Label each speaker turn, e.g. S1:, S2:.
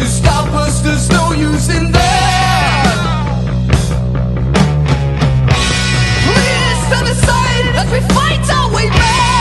S1: to stop us, there's no use in that. Please stand aside as we fight our way back.